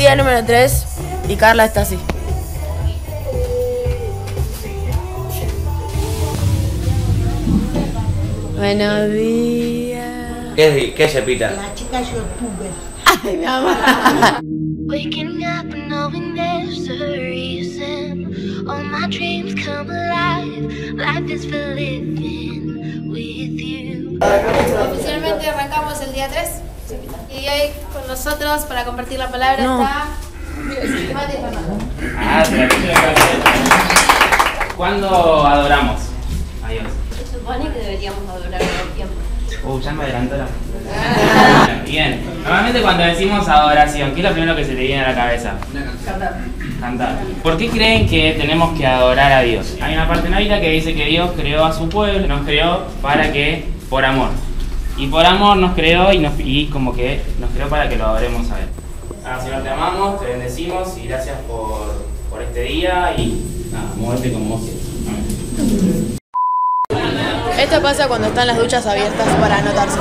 Día número 3 y Carla está así. Buenos días. ¿Qué, qué se pita? La chica youtuber. Ay, mi mamá. Waking up knowing there's a reason. All my dreams come alive. Life is for living with you. Oficialmente arrancamos el día 3 y hoy con nosotros para compartir la palabra No. está Mati Fernando. Ah, ¿Cuándo adoramos? Adiós. Se supone que deberíamos adorar todo el tiempo. Uh, ya me adelantó la. Bueno, Bien. Normalmente cuando decimos adoración, ¿qué es lo primero que se te viene a la cabeza? Cantar. Cantar. ¿Por qué creen que tenemos que adorar a Dios? Hay una parte en la Biblia que dice que Dios creó a su pueblo, nos creó para que, por amor. Y por amor nos creó y, nos, y como que nos creó para que lo adoremos a Él. Ah, Señor, te amamos, te bendecimos y gracias por, por este día y nada, moverte como vos quieras. Amén. Esto pasa cuando están las duchas abiertas para anotarse.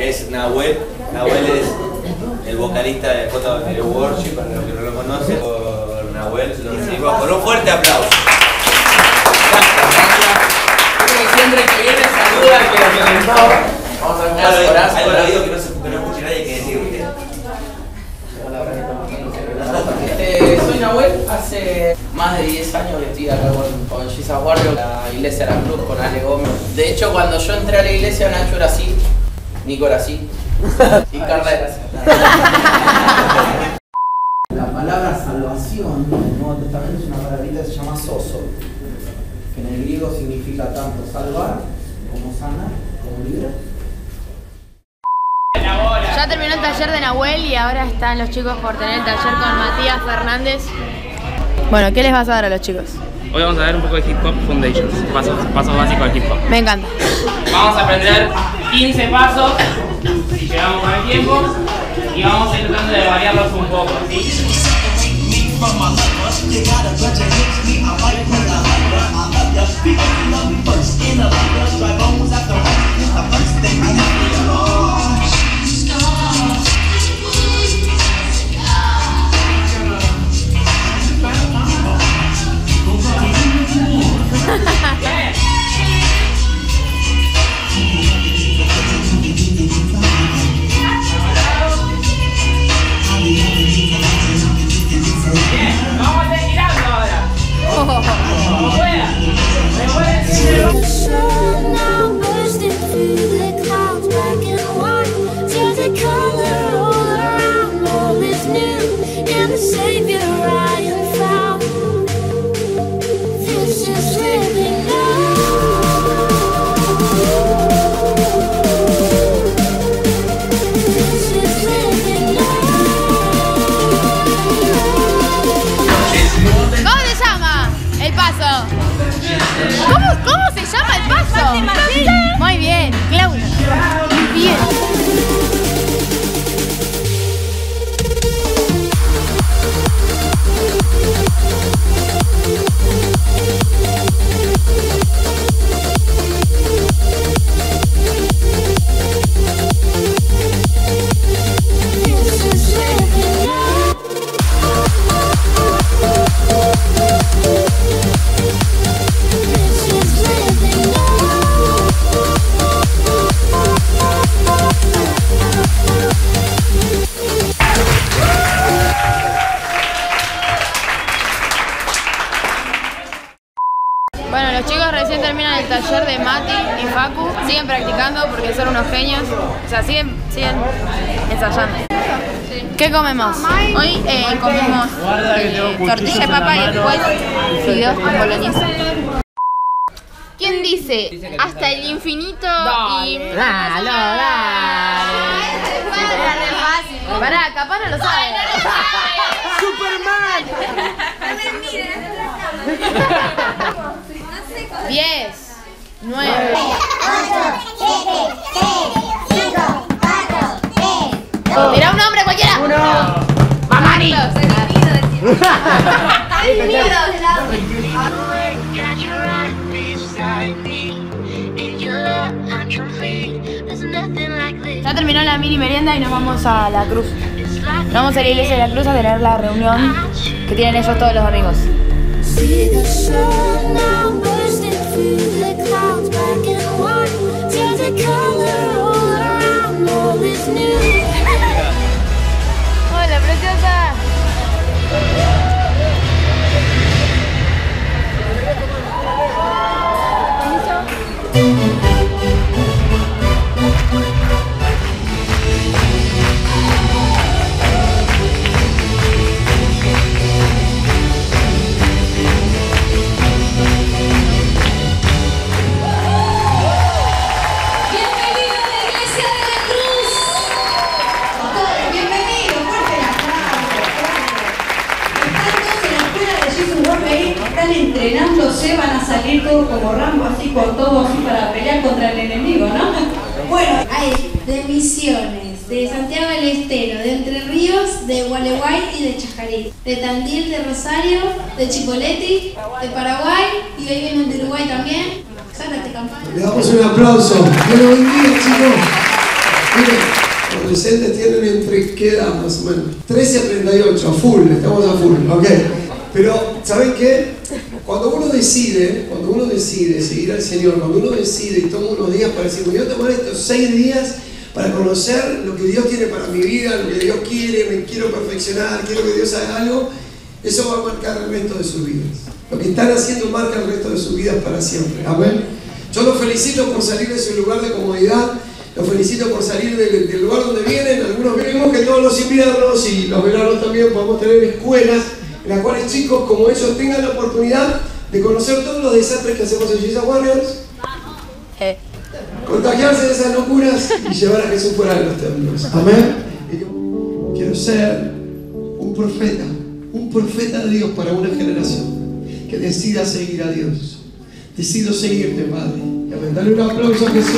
Es Nahuel. Nahuel es el vocalista de JBL Worship, para los que no lo conocen. Por Nahuel lo recibimos con un fuerte aplauso. Siempre que viene saluda al que lo presentó. Vamos a ver Claro, horas, hay oído que no, se, que no escuche nadie que decir usted. Este, soy Nahuel, hace más de 10 años que estoy acá con, con Jesus Warrior, la iglesia de la Cruz, con Ale Gómez. De hecho, cuando yo entré a la iglesia, Nacho era así, Nico era así, y Carla era así. La palabra salvación en el Nuevo Testamento es una palabrita que se llama soso, que en el griego significa tanto salvar como sanar, como librar. Ya terminó el taller de Nahuel y ahora están los chicos por tener el taller con Matías Fernández. Bueno, ¿qué les vas a dar a los chicos? Hoy vamos a ver un poco de Hip Hop Foundations, pasos, pasos básicos del Hip Hop. Me encanta. Vamos a aprender 15 pasos, si llegamos con el tiempo, y vamos a ir tratando de variarlos un poco, ¿sí? from my lover. You got a bunch of hits me. I like when I like. I love ya. Because you love me first. In a lighter. drive bones after one. It's the first thing I know. ¿Cómo, se llama el paso? Bueno, los chicos recién terminan el taller de Mati y Facu, siguen practicando porque son unos genios, o sea, siguen, siguen ensayando. ¿Qué comemos? Hoy eh, comemos eh, tortilla de papa y después fideos con boloñesa. ¿Quién dice? Hasta el infinito y... Dale, dale. Pará, capaz no lo sabe. ¡Superman! No me 10, 9, 8, 7, 6, 5, 4, 3. 2, Mira un nombre cualquiera. Uno. Mamani. Ya terminó la mini merienda y nos vamos a la cruz. Nos vamos a la iglesia de la cruz a tener la reunión que tienen ellos todos los domingos. New. De Santiago del Estero, de Entre Ríos, de Gualeguay y de Chajarí, de Tandil, de Rosario, de Chipoleti, de Paraguay y hoy vienen de Uruguay también. Zárate, campana. Le damos un aplauso. Los bendiga, chicos. Miren, los adolescentes tienen entre, ¿qué edad más o menos? 13 a 38, a full, estamos a full, ok. Pero, ¿saben qué? Cuando uno decide, cuando uno decide seguir al Señor, cuando uno decide y toma unos días para decir, voy a tomar estos seis días para conocer lo que Dios tiene para mi vida, lo que Dios quiere, me quiero perfeccionar, quiero que Dios haga algo, eso va a marcar el resto de sus vidas. Lo que están haciendo marca el resto de sus vidas para siempre. Amén. Yo los felicito por salir de su lugar de comodidad, los felicito por salir del, lugar donde vienen. Algunos vemos que todos los inviernos y los veranos también podemos tener escuelas en las cuales chicos como ellos tengan la oportunidad de conocer todos los desastres que hacemos en Jesus Warriors, Eh. Contagiarse de esas locuras y llevar a Jesús fuera de los templos. Amén. Y yo quiero ser un profeta, un profeta de Dios para una generación que decida seguir a Dios. Decido seguirte, Padre. Amén. Dale un aplauso a Jesús.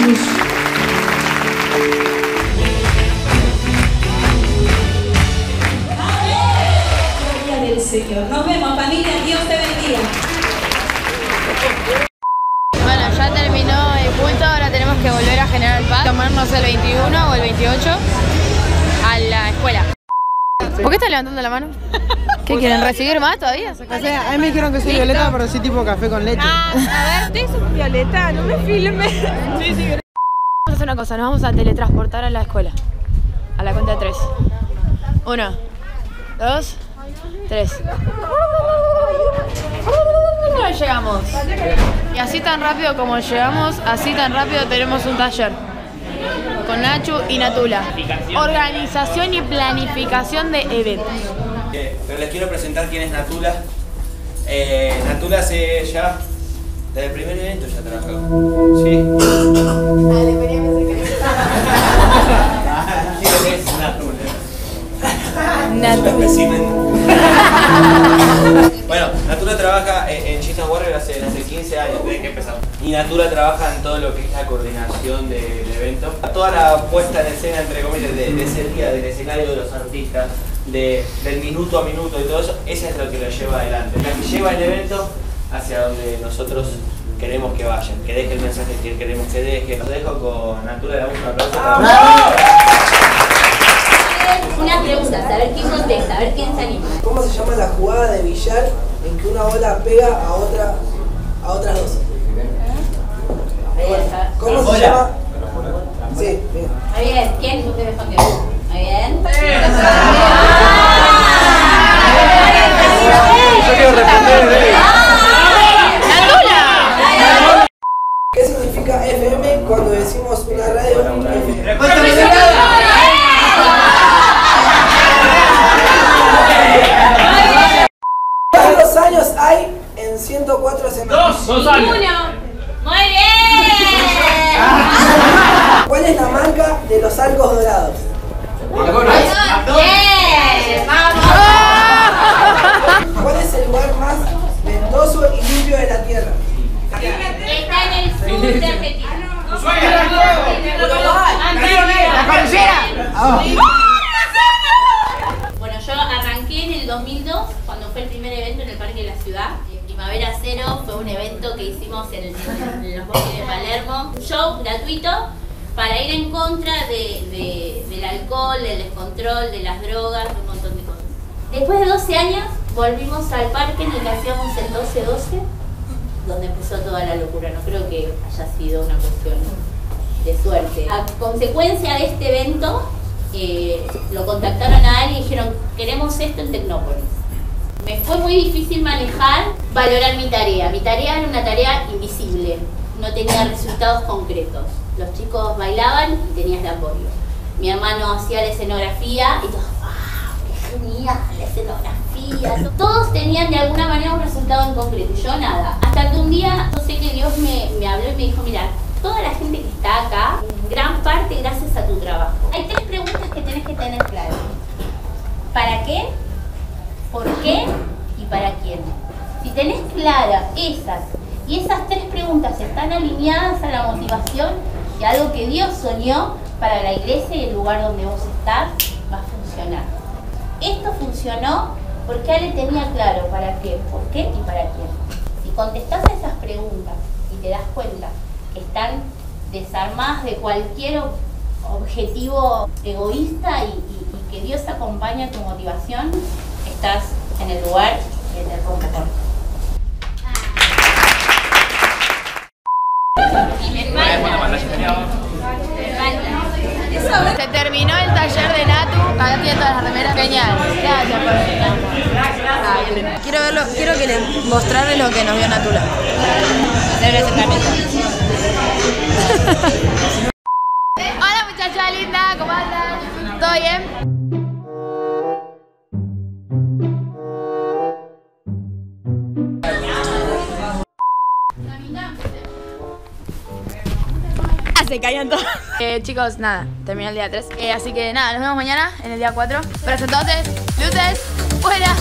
gloria del Señor. Nos vemos, familia. Dios te bendiga. General Paz, tomarnos el 21 o el 28 a la escuela. ¿Por qué están levantando la mano? ¿Qué quieren recibir más todavía? O sea, a mí me dijeron que soy violeta, pero sí tipo café con leche. Ah, a ver, tú sos violeta, no me filmes. Sí, sí. Vamos a hacer una cosa, nos vamos a teletransportar a la escuela. A la cuenta de tres. Uno, dos, tres. Llegamos. Y así tan rápido como llegamos, así tan rápido tenemos un taller. Con Nachu y Natula. Organización y planificación de eventos. Pero les quiero presentar quién es Natula. Eh, Natula hace ya. Desde el primer evento ya trabaja. ¿Sí? ¿Quién es Natula? Natula. 15 años, desde que empezamos. Y Natura trabaja en todo lo que es la coordinación del evento. Toda la puesta en escena, entre comillas, de, de ese día, del escenario de los artistas, de- del minuto a minuto y todo eso, eso es lo que lo lleva adelante. La que lleva el evento hacia donde nosotros queremos que vayan, que deje el mensaje que queremos que deje. Los dejo con Natura, le damos un aplauso. Una pregunta, saber quién contesta, a ver quién se anima. ¿Cómo se llama la jugada de billar en que una bola pega a otra a otras dos? ¿Cómo se llama? Sí, bien. Muy bien, ¿quién usted respondió? Muy bien. Yo quiero responder. ¿Qué significa FM cuando decimos una radio FM? ¿Cuántos años hay en 104 semanas? Dos años. Muy bien. ¿Cuál es la marca de los arcos dorados? Bien. Vamos. ¿Cuál es el lugar más ventoso y limpio de la Tierra? Está en el sur de Argentina. Bueno, yo arranqué en el 2002, cuando fue el primer evento en el Parque de la Ciudad. Primavera Cero fue un evento que hicimos en show gratuito para ir en contra de- de- del alcohol, del descontrol, de las drogas, un montón de cosas. Después de 12 años volvimos al parque en el que hacíamos el 12-12, donde empezó toda la locura. No creo que haya sido una cuestión de suerte. A consecuencia de este evento, eh, lo contactaron a él y dijeron, queremos esto en Tecnópolis. Me fue muy difícil manejar, valorar mi tarea. Mi tarea era una tarea invisible, no tenía resultados concretos. Los chicos bailaban y tenías de apoyo. Mi hermano hacía la escenografía y todos, ¡wow! ¡Qué genial la escenografía! Todos tenían de alguna manera un resultado en concreto, yo nada. Hasta que un día, yo sé que Dios me, me habló y me dijo, mira, toda la gente que está acá, en gran parte gracias a tu trabajo. Hay tres preguntas que tenés que tener claras. ¿Para qué? ¿Por qué? ¿Y para quién? Si tenés claras esas y esas tres preguntas están alineadas a la motivación a algo que Dios soñó para la iglesia y el lugar donde vos estás, va a funcionar. Esto funcionó porque Ale tenía claro para qué, por qué y para quién. Si contestás esas preguntas y te das cuenta que están desarmadas de cualquier ob- objetivo egoísta y, que Dios acompaña tu motivación, estás en el lugar que te rompe Se terminó el taller de Natu. Acá tiene todas las remeras. Genial. Gracias por Ay, Quiero verlo, quiero que le mostrarle lo que nos vio Natula. Hola muchacha linda, ¿cómo andan? ¿Todo bien? Se caían todos. Eh, chicos, nada, terminó el día 3. así que nada, nos vemos mañana en el día 4. Pero hasta entonces, luces, fuera.